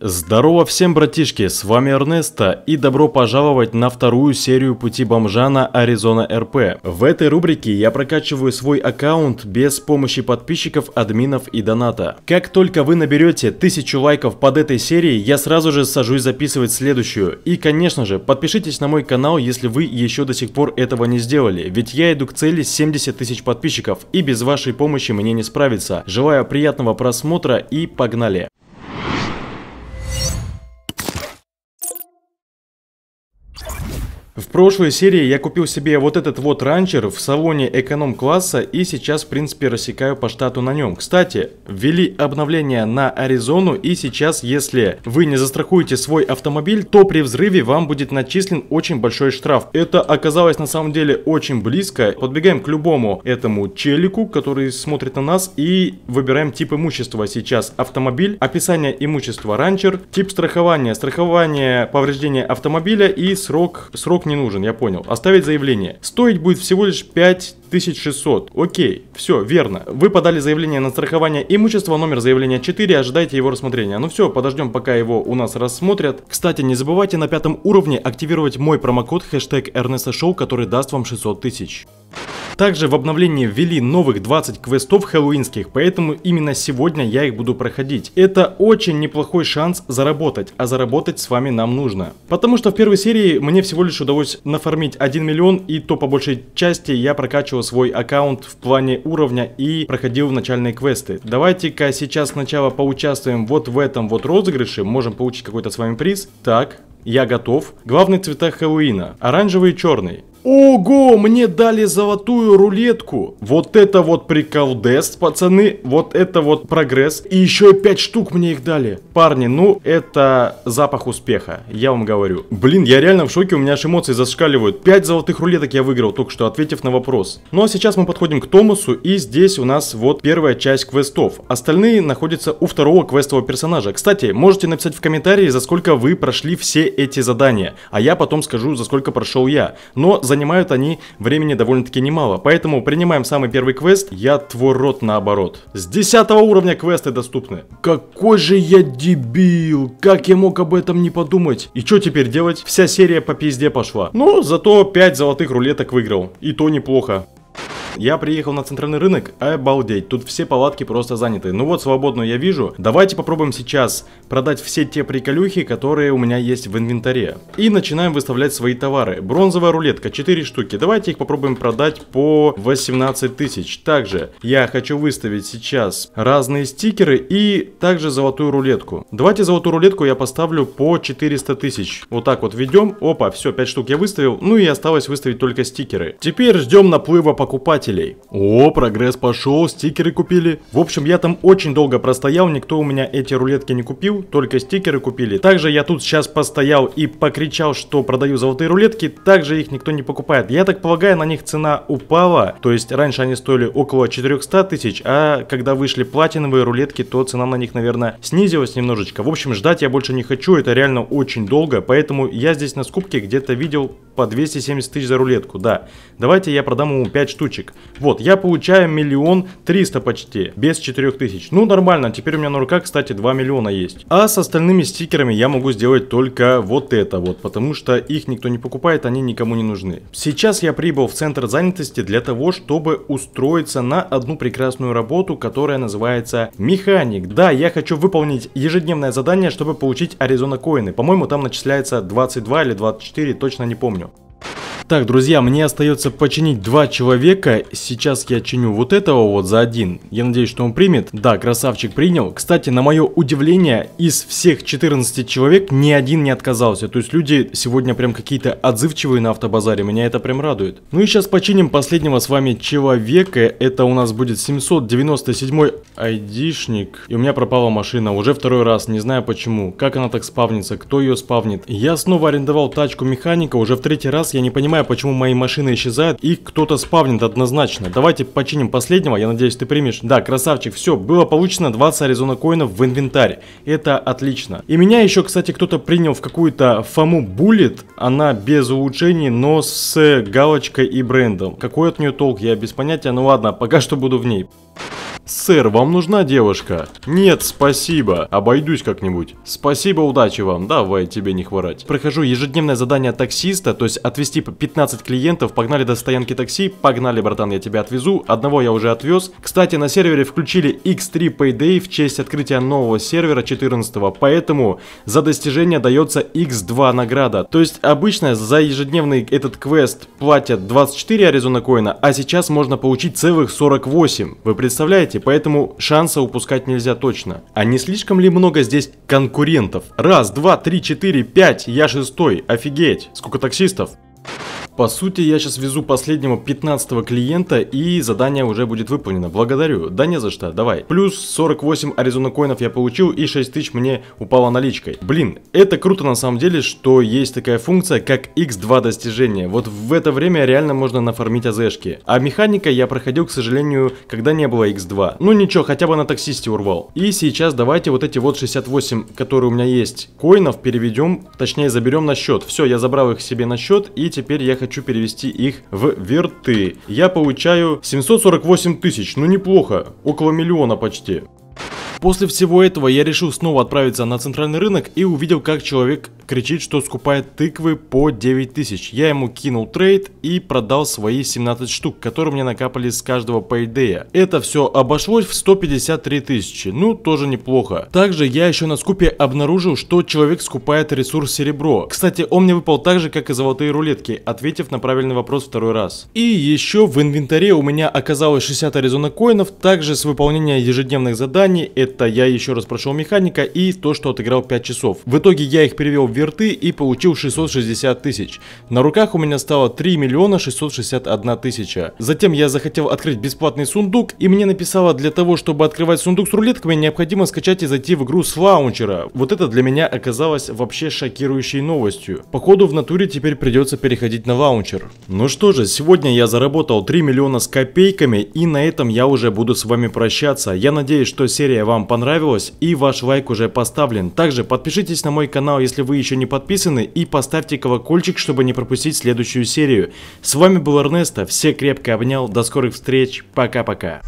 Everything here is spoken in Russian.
Здорово всем, братишки, с вами Эрнеста и добро пожаловать на вторую серию Пути Бомжа на Аризона РП. В этой рубрике я прокачиваю свой аккаунт без помощи подписчиков, админов и доната. Как только вы наберете тысячу лайков под этой серией, я сразу же сажусь записывать следующую. И конечно же, подпишитесь на мой канал, если вы еще до сих пор этого не сделали, ведь я иду к цели 70 тысяч подписчиков и без вашей помощи мне не справиться. Желаю приятного просмотра и погнали! В прошлой серии я купил себе вот этот вот ранчер в салоне эконом-класса и сейчас, в принципе, рассекаю по штату на нем. Кстати, ввели обновление на Аризону и сейчас, если вы не застрахуете свой автомобиль, то при взрыве вам будет начислен очень большой штраф. Это оказалось на самом деле очень близко. Подбегаем к любому этому челику, который смотрит на нас и выбираем тип имущества сейчас. Автомобиль, описание имущества ранчер, тип страхования, страхование повреждения автомобиля и срок, срок не нужен, я понял. Оставить заявление. Стоить будет всего лишь 5600. Окей, все, верно. Вы подали заявление на страхование имущества, номер заявления 4, ожидайте его рассмотрения. Ну все, подождем, пока его у нас рассмотрят. Кстати, не забывайте на пятом уровне активировать мой промокод хэштег Эрнеста Шоу, который даст вам 600 тысяч. Также в обновлении ввели новых 20 квестов хэллоуинских, поэтому именно сегодня я их буду проходить. Это очень неплохой шанс заработать, а заработать с вами нам нужно. Потому что в первой серии мне всего лишь удалось нафармить 1 миллион, и то по большей части я прокачивал свой аккаунт в плане уровня и проходил начальные квесты. Давайте-ка сейчас сначала поучаствуем вот в этом вот розыгрыше, можем получить какой-то с вами приз. Так, я готов. Главный цвета Хэллоуина. Оранжевый и черный. Ого, мне дали золотую рулетку. Вот это вот приколдес, пацаны. Вот это вот прогресс. И еще 5 штук мне их дали. Парни, ну это запах успеха, я вам говорю. Блин, я реально в шоке, у меня аж эмоции зашкаливают. 5 золотых рулеток я выиграл, только что ответив на вопрос. Ну а сейчас мы подходим к Томасу, и здесь у нас вот первая часть квестов. Остальные находятся у второго квестового персонажа. Кстати, можете написать в комментарии, за сколько вы прошли все эти задания. А я потом скажу, за сколько прошел я. Но за занимают они времени довольно-таки немало. Поэтому принимаем самый первый квест, я твой рот наоборот. С 10 уровня квесты доступны. Какой же я дебил, как я мог об этом не подумать? И что теперь делать? Вся серия по пизде пошла. Ну, зато 5 золотых рулеток выиграл. И то неплохо. Я приехал на центральный рынок, обалдеть, тут все палатки просто заняты. Ну вот, свободную я вижу. Давайте попробуем сейчас продать все те приколюхи, которые у меня есть в инвентаре. И начинаем выставлять свои товары. Бронзовая рулетка, 4 штуки. Давайте их попробуем продать по 18 тысяч. Также я хочу выставить сейчас разные стикеры и также золотую рулетку. Давайте золотую рулетку я поставлю по 400 тысяч. Вот так вот ведем. Опа, все, 5 штук я выставил. Ну и осталось выставить только стикеры. Теперь ждем наплыва покупателей покупателей. О, прогресс пошел, стикеры купили. В общем, я там очень долго простоял, никто у меня эти рулетки не купил, только стикеры купили. Также я тут сейчас постоял и покричал, что продаю золотые рулетки, также их никто не покупает. Я так полагаю, на них цена упала, то есть раньше они стоили около 400 тысяч, а когда вышли платиновые рулетки, то цена на них, наверное, снизилась немножечко. В общем, ждать я больше не хочу, это реально очень долго, поэтому я здесь на скупке где-то видел по 270 тысяч за рулетку, да. Давайте я продам ему 5 штучек. Вот, я получаю миллион триста почти, без 4 тысяч. Ну, нормально, теперь у меня на руках, кстати, 2 миллиона есть. А с остальными стикерами я могу сделать только вот это вот, потому что их никто не покупает, они никому не нужны. Сейчас я прибыл в центр занятости для того, чтобы устроиться на одну прекрасную работу, которая называется механик. Да, я хочу выполнить ежедневное задание, чтобы получить Аризона коины. По-моему, там начисляется 22 или 24, точно не помню. Так, друзья, мне остается починить два человека. Сейчас я чиню вот этого вот за один. Я надеюсь, что он примет. Да, красавчик принял. Кстати, на мое удивление, из всех 14 человек ни один не отказался. То есть люди сегодня прям какие-то отзывчивые на автобазаре. Меня это прям радует. Ну и сейчас починим последнего с вами человека. Это у нас будет 797 айдишник. И у меня пропала машина уже второй раз. Не знаю почему. Как она так спавнится? Кто ее спавнит? Я снова арендовал тачку механика. Уже в третий раз я не понимаю, понимаю, почему мои машины исчезают. Их кто-то спавнит однозначно. Давайте починим последнего. Я надеюсь, ты примешь. Да, красавчик. Все, было получено 20 Аризона коинов в инвентарь. Это отлично. И меня еще, кстати, кто-то принял в какую-то Фому Буллет. Она без улучшений, но с галочкой и брендом. Какой от нее толк, я без понятия. Ну ладно, пока что буду в ней. Сэр, вам нужна девушка? Нет, спасибо. Обойдусь как-нибудь. Спасибо, удачи вам. Давай, тебе не хворать. Прохожу ежедневное задание таксиста, то есть отвезти 15 клиентов. Погнали до стоянки такси. Погнали, братан, я тебя отвезу. Одного я уже отвез. Кстати, на сервере включили X3 Payday в честь открытия нового сервера 14 поэтому за достижение дается X2 награда. То есть обычно за ежедневный этот квест платят 24 Аризона коина, а сейчас можно получить целых 48. Вы представляете? Можете, поэтому шанса упускать нельзя точно. А не слишком ли много здесь конкурентов? Раз, два, три, четыре, пять, я шестой, офигеть. Сколько таксистов? По сути, я сейчас везу последнего 15 клиента и задание уже будет выполнено. Благодарю. Да не за что, давай. Плюс 48 Аризона коинов я получил и 6 тысяч мне упало наличкой. Блин, это круто на самом деле, что есть такая функция, как X2 достижения. Вот в это время реально можно нафармить АЗшки. А механика я проходил, к сожалению, когда не было X2. Ну ничего, хотя бы на таксисте урвал. И сейчас давайте вот эти вот 68, которые у меня есть, коинов переведем, точнее заберем на счет. Все, я забрал их себе на счет и теперь я хочу хочу перевести их в верты. Я получаю 748 тысяч, ну неплохо, около миллиона почти. После всего этого я решил снова отправиться на центральный рынок и увидел, как человек кричит, что скупает тыквы по 9000. Я ему кинул трейд и продал свои 17 штук, которые мне накапали с каждого пейдея. Это все обошлось в 153 тысячи, ну тоже неплохо. Также я еще на скупе обнаружил, что человек скупает ресурс серебро. Кстати, он мне выпал так же, как и золотые рулетки, ответив на правильный вопрос второй раз. И еще в инвентаре у меня оказалось 60 Аризона коинов, также с выполнения ежедневных заданий, это я еще раз прошел механика и то, что отыграл 5 часов. В итоге я их перевел в верты и получил 660 тысяч. На руках у меня стало 3 миллиона 661 тысяча. Затем я захотел открыть бесплатный сундук и мне написало для того, чтобы открывать сундук с рулетками, необходимо скачать и зайти в игру с лаунчера. Вот это для меня оказалось вообще шокирующей новостью. Походу в натуре теперь придется переходить на лаунчер. Ну что же, сегодня я заработал 3 миллиона с копейками и на этом я уже буду с вами прощаться. Я надеюсь, что серия вам понравилась и ваш лайк уже поставлен. Также подпишитесь на мой канал, если вы еще не подписаны и поставьте колокольчик, чтобы не пропустить следующую серию. С вами был Эрнесто, все крепко обнял, до скорых встреч, пока-пока.